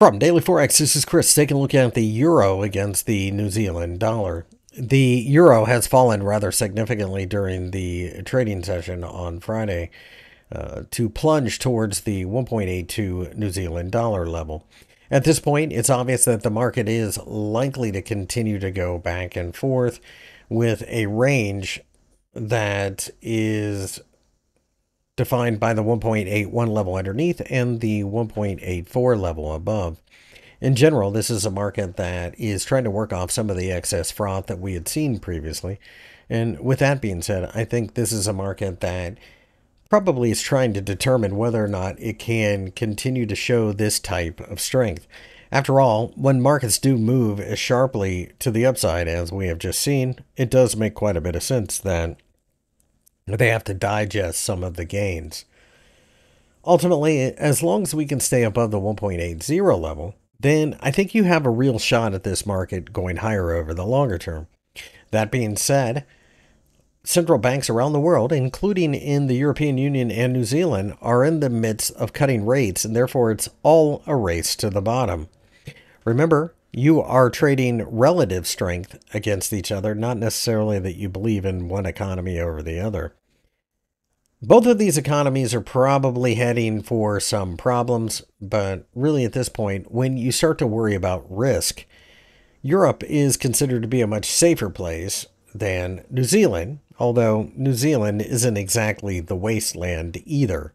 From DailyForex, this is Chris taking a look at the euro against the New Zealand dollar. The euro has fallen rather significantly during the trading session on Friday uh, to plunge towards the 1.82 New Zealand dollar level. At this point, it's obvious that the market is likely to continue to go back and forth with a range that is defined by the 1.81 level underneath and the 1.84 level above. In general, this is a market that is trying to work off some of the excess froth that we had seen previously. And with that being said, I think this is a market that probably is trying to determine whether or not it can continue to show this type of strength. After all, when markets do move as sharply to the upside as we have just seen, it does make quite a bit of sense that they have to digest some of the gains. Ultimately, as long as we can stay above the 1.80 level, then I think you have a real shot at this market going higher over the longer term. That being said, central banks around the world, including in the European Union and New Zealand, are in the midst of cutting rates, and therefore it's all a race to the bottom. Remember, you are trading relative strength against each other, not necessarily that you believe in one economy over the other. Both of these economies are probably heading for some problems, but really at this point, when you start to worry about risk, Europe is considered to be a much safer place than New Zealand, although New Zealand isn't exactly the wasteland either.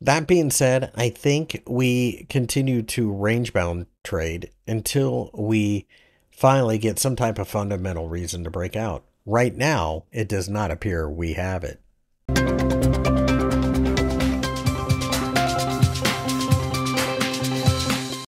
That being said, I think we continue to range bound trade until we finally get some type of fundamental reason to break out. Right now, it does not appear we have it. Thank you